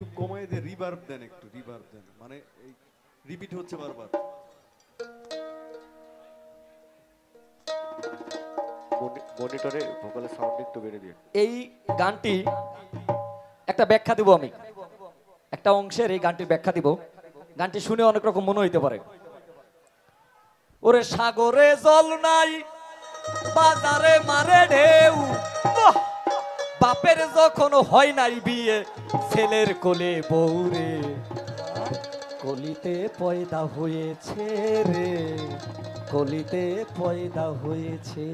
একটু কমায় দিয়ে রিভার্ব দেন একটু রিভার্ব দেন। মানে এই রিপিট হচ্ছে বারবার। মনিটরে ভোকালের সাউন্ড একটু বেড়ে দিয়ে এই গানটি একটা ব্যাখ্যা দিব আমি। একটা অংশের এই গানটির ব্যাখ্যা দিব। গানটি শুনে অনেক রকম মনে হইতে পারে। ওরে সাগরে জল নাই বাজারে মারে ঢেউ। বাহ! বাপের যখন হয় নাই বিয়ে, ছেলের কোলে বউরে। কলিতে পয়দা হয়েছে রে, কলিতে পয়দা হয়েছে।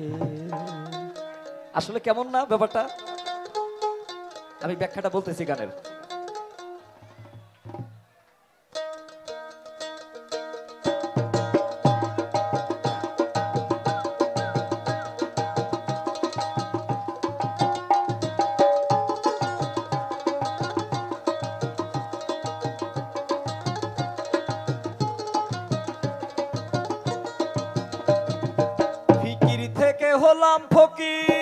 আসলে কেমন না ব্যাপারটা? আমি ব্যাখ্যাটা বলতেছি গানের। হলাম ফকির।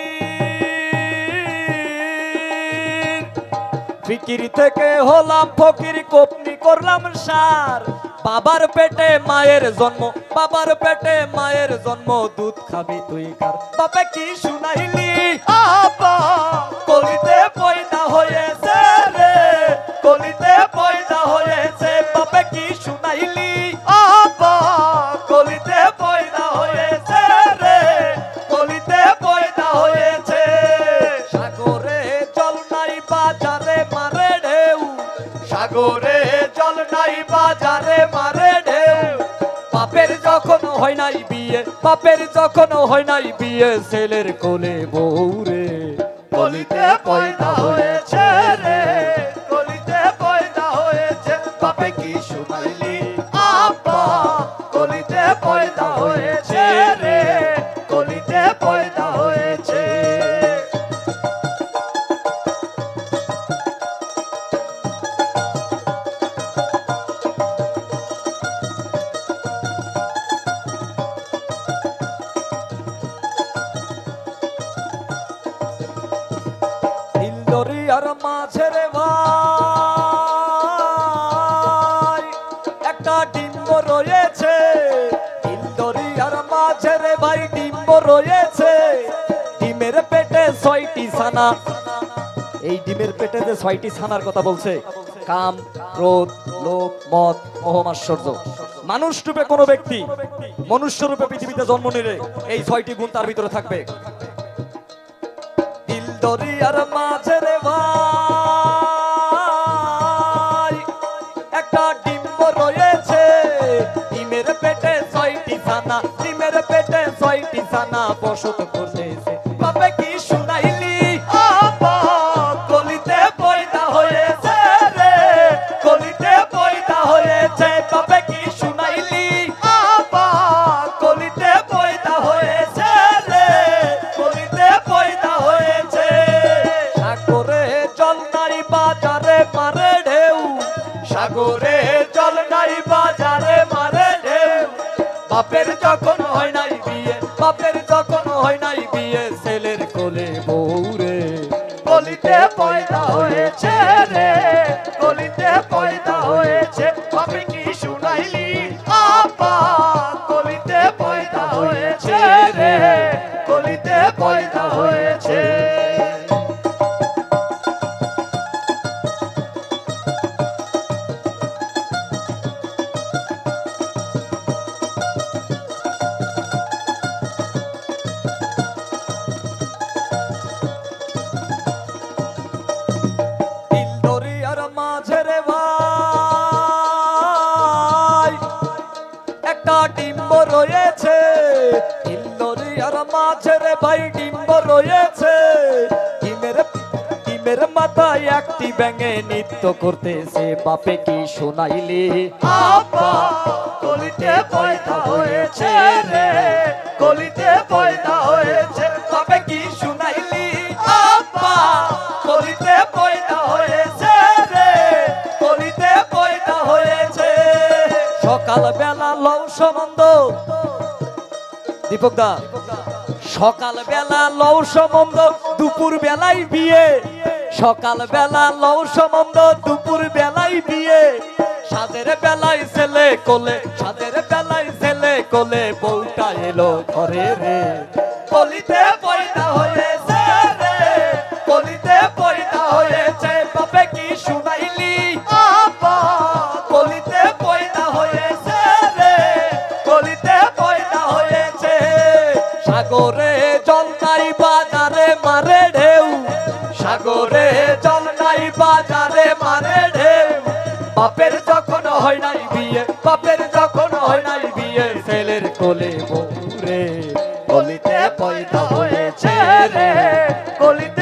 ফিকির থেকে হলাম ফকির, কপনি করলাম সার। বাবার পেটে মায়ের জন্ম, বাবার পেটে মায়ের জন্ম, দুধ খাবি তুই কার। বাপে কি শুনাইলি? আপা বাজারে মারে ঢেউ। সাগরে জল নাই, বাজারে মারে ঢেউ। বাপের যখন হয় নাই বিয়ে, বাপের যখন হয় নাই বিয়ে, ছেলের কোলে বউরে বলিতে পয়দা হয়েছে। এই ডিমের পেটে যে ছয়টি কথা বলছে, কাম, ক্রোধ মোহমাশ্চর্য মানুষ রূপে কোনো ব্যক্তি, মনুষ্য রূপে পৃথিবীতে জন্ম নিলে এই ছয়টি গুণ তার ভিতরে থাকবে। দিল মাঝের বসত করতেছে। বাপে কি শুনাইলি? কলিতে পয়দা হয়েছে রে। কলিতে পয়দা হয়েছে, বাপে কি শুনাইলি? কলিতে পয়দা হয়েছে রে। কলিতে পয়দা হয়েছে। সাগরে জল নাই, বাজারে মারে ঢেউ। সাগরে জল নাই, বাজারে মারে ঢেউ। বাপের যখন হয় নাই বিয়ে, বাপের হয় নাই বিয়ে ছেলের কোলে বউরে। বলিতে পয়দা হয়েছে রে। মাঝের ভাই ডিম্ব রয়েছে। ডিমের ডিমের মাথায় একটি ব্যাঙে নৃত্য করতেছে। বাপে কি শোনাইলি? কলিতে পয়দা হয়েছে রে। কলিতে পয়দা হয়েছে। বাপে কি শুনাইলি? কলিতে পয়দা হয়েছে রে। কলিতে পয়দা হয়েছে। সকাল বেলা লও সম্বন্ধ দীপক দা সকাল বেলা লও সম্বন্ধ দুপুর বেলায় বিয়ে। সকাল বেলা লও সম্বন্ধ দুপুর বেলায় বিয়ে। সাদের বেলায় ছেলে কোলে, সাদের বেলায় ছেলে কোলে, বউটা এলো ঘরে রে। কলিতে পয়দা হয়েছে সাগরে জল নাই, বাজারে মারে ঢেউ। সাগরে জল নাই, বাজারে মারে ঢেউ। বাপের যখন হয় নাই বিয়ে, বাপের যখন হয় নাই বিয়ে, ছেলের কোলে বউরে কলিতে পয়দা হয়েছে রে। কলিতে